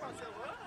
Marcelão?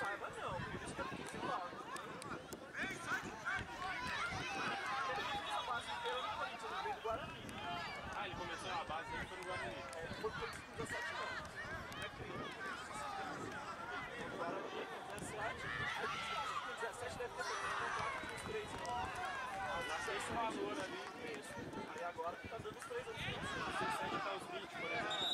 saiba não, por isso que eu não quis ir logo. Ei, sai de perto! Ele fez a base inteira no Corinthians, no meio do Guarani. Ah, ele começou a base e foi no Guarani. É, foi por 17 anos. É criança. O Guarani, 17, aí 17 deve ter feito um contrato com 3 e 4. Já Nasceu esse valor ali. Isso. Aí agora que tá dando os 3 anos. 17 até os 20, por exemplo.